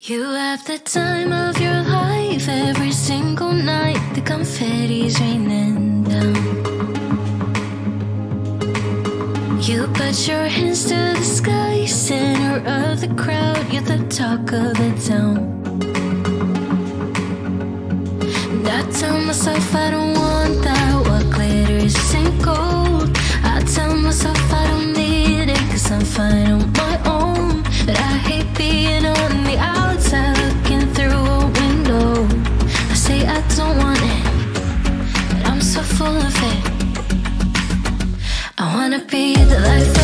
You have the time of your life every single night. The confetti's raining down. You put your hands to the sky, center of the crowd. You're the talk of the town. And I tell myself I don't wanna be the life